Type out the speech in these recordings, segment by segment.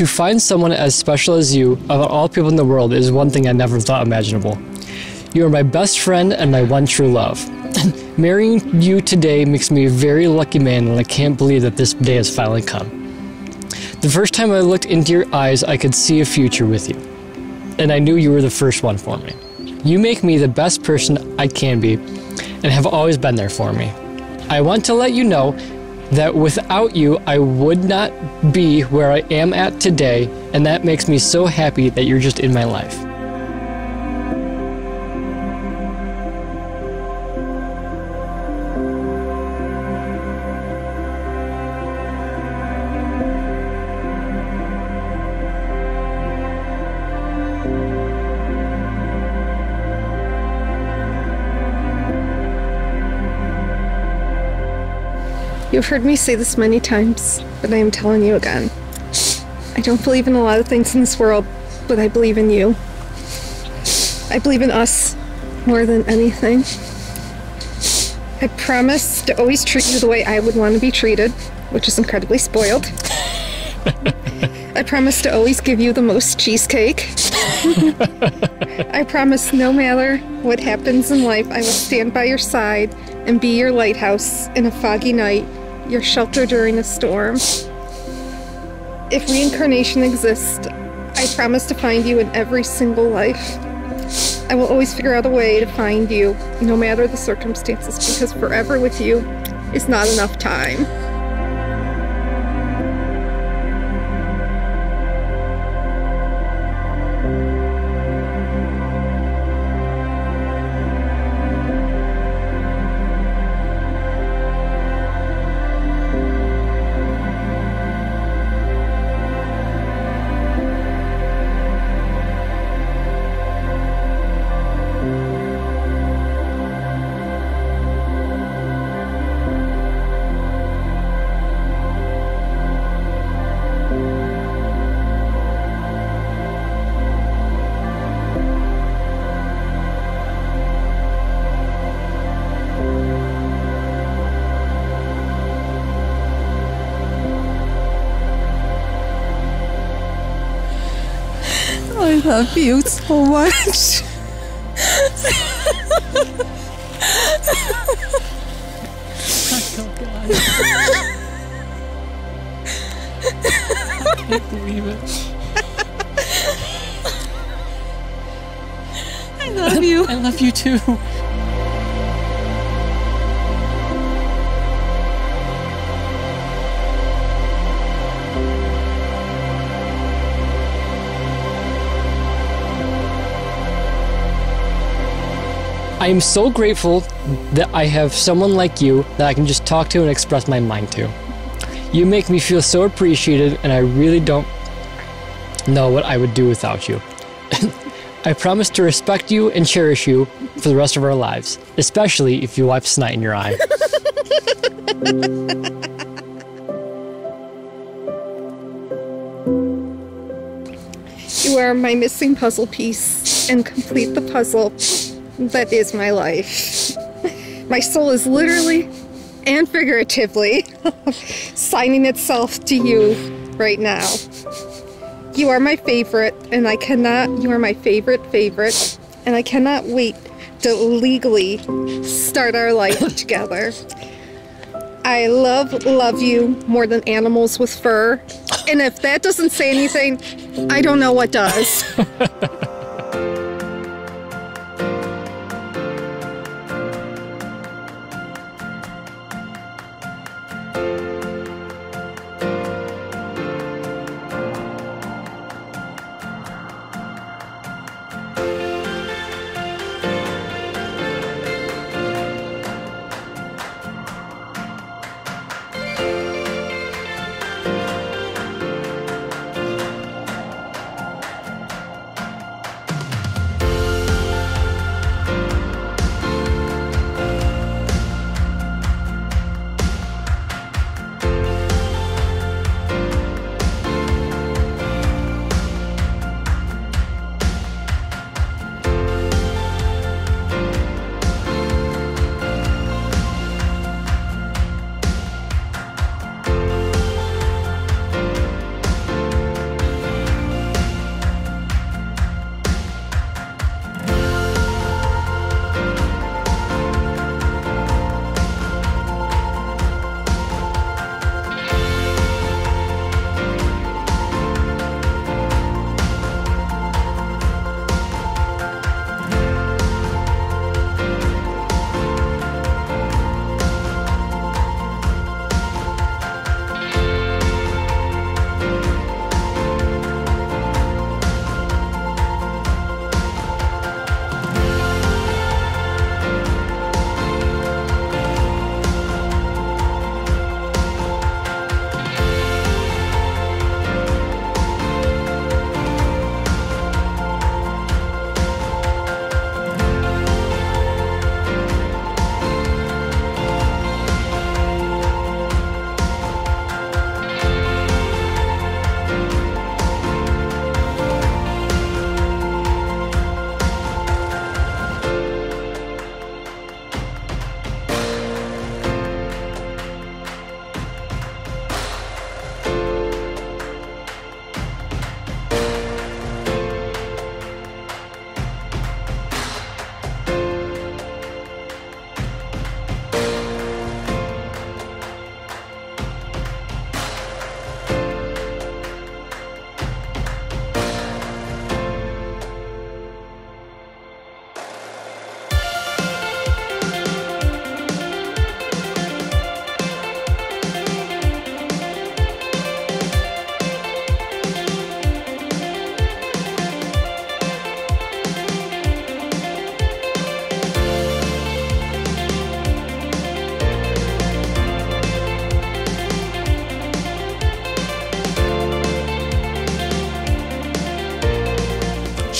To find someone as special as you, of all people in the world, is one thing I never thought imaginable. You are my best friend and my one true love. Marrying you today makes me a very lucky man, and I can't believe that this day has finally come. The first time I looked into your eyes, I could see a future with you. And I knew you were the first one for me. You make me the best person I can be, and have always been there for me. I want to let you know that without you, I would not be where I am at today, and that makes me so happy that you're just in my life. You've heard me say this many times, but I am telling you again. I don't believe in a lot of things in this world, but I believe in you. I believe in us more than anything. I promise to always treat you the way I would want to be treated, which is incredibly spoiled. I promise to always give you the most cheesecake. I promise no matter what happens in life, I will stand by your side and be your lighthouse in a foggy night, your shelter during a storm. If reincarnation exists, I promise to find you in every single life. I will always figure out a way to find you, no matter the circumstances, because forever with you is not enough time. Love you so much. I can't believe it. I love you. I love you too. Am so grateful that I have someone like you that I can just talk to and express my mind to. You make me feel so appreciated, and I really don't know what I would do without you. I promise to respect you and cherish you for the rest of our lives, especially if you wipe snot in your eye. You are my missing puzzle piece and complete the puzzle that is my life. My soul is literally and figuratively signing itself to you right now. You are my favorite, and I cannot, you are my favorite favorite, and I cannot wait to legally start our life together. I love, love you more than animals with fur. And if that doesn't say anything, I don't know what does.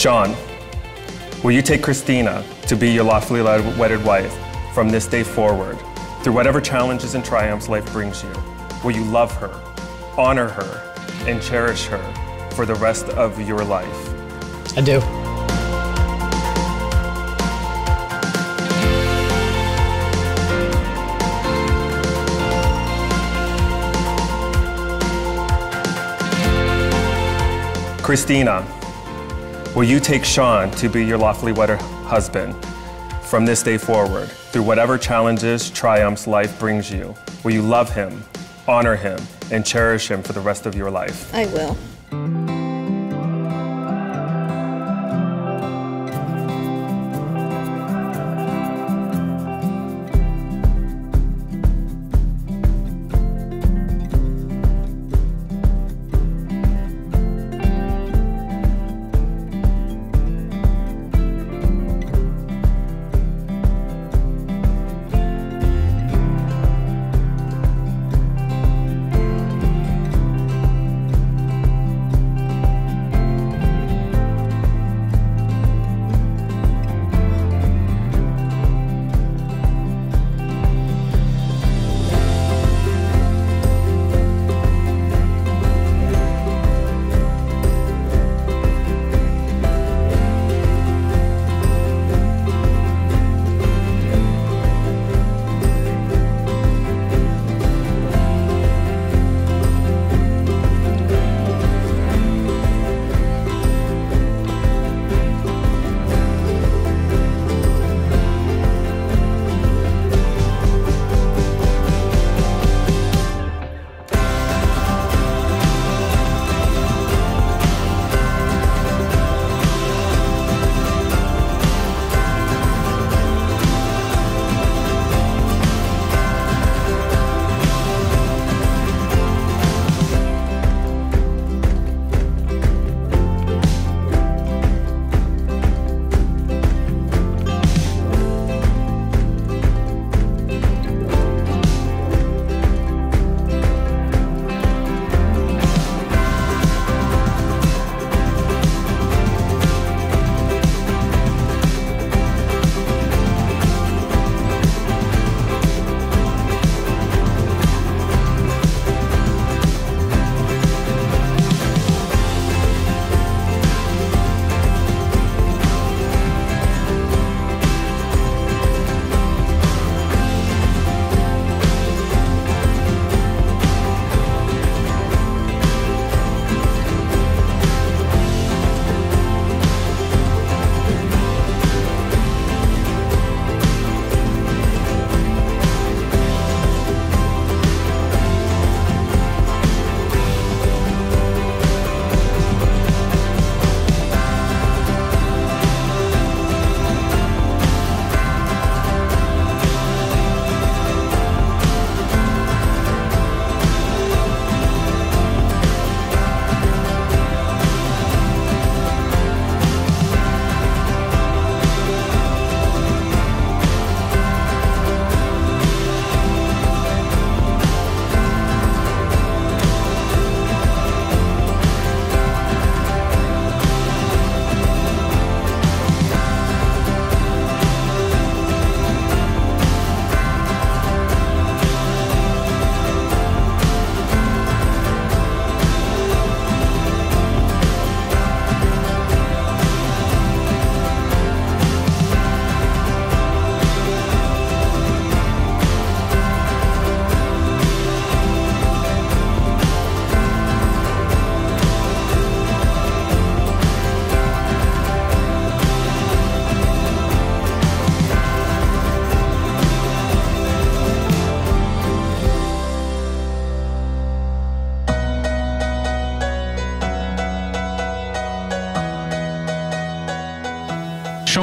Sean, will you take Christina to be your lawfully wedded wife from this day forward, through whatever challenges and triumphs life brings you? Will you love her, honor her, and cherish her for the rest of your life? I do. Christina, will you take Sean to be your lawfully wedded husband from this day forward, through whatever challenges, triumphs life brings you? Will you love him, honor him, and cherish him for the rest of your life? I will.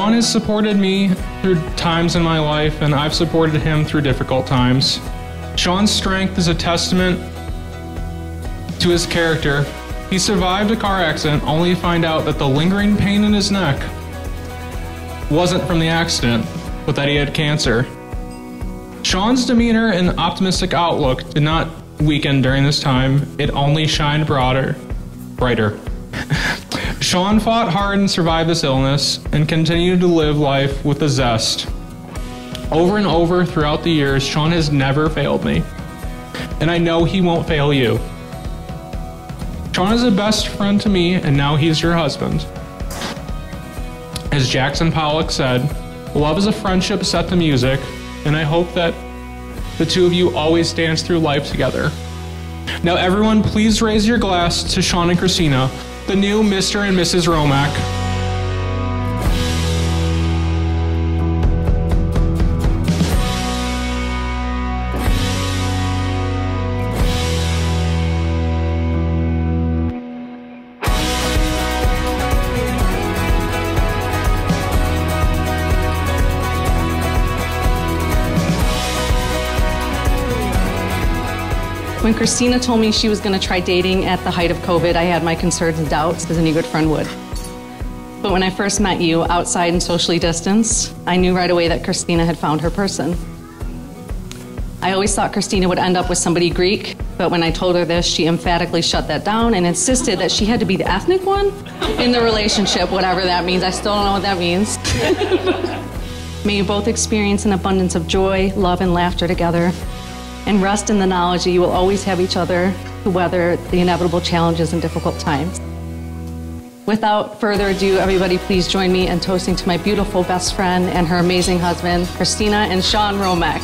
Sean has supported me through times in my life, and I've supported him through difficult times. Sean's strength is a testament to his character. He survived a car accident only to find out that the lingering pain in his neck wasn't from the accident, but that he had cancer. Sean's demeanor and optimistic outlook did not weaken during this time, it only shined broader, brighter. Sean fought hard and survived this illness and continued to live life with a zest. Over and over throughout the years, Sean has never failed me. And I know he won't fail you. Sean is a best friend to me, and now he's your husband. As Jackson Pollock said, love is a friendship set to music, and I hope that the two of you always dance through life together. Now, everyone, please raise your glass to Sean and Christina, the new Mr. and Mrs. Romack. When Christina told me she was going to try dating at the height of COVID, I had my concerns and doubts, as any good friend would. But when I first met you, outside and socially distanced, I knew right away that Christina had found her person. I always thought Christina would end up with somebody Greek, but when I told her this, she emphatically shut that down and insisted that she had to be the ethnic one in the relationship, whatever that means. I still don't know what that means. May you both experience an abundance of joy, love, and laughter together and rest in the knowledge that you will always have each other to weather the inevitable challenges and difficult times. Without further ado, everybody please join me in toasting to my beautiful best friend and her amazing husband, Christina and Sean Romack.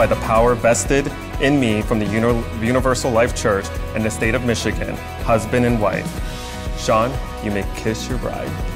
By the power vested in me from the Uni- Universal Life Church and the state of Michigan, husband and wife. Sean, you may kiss your bride.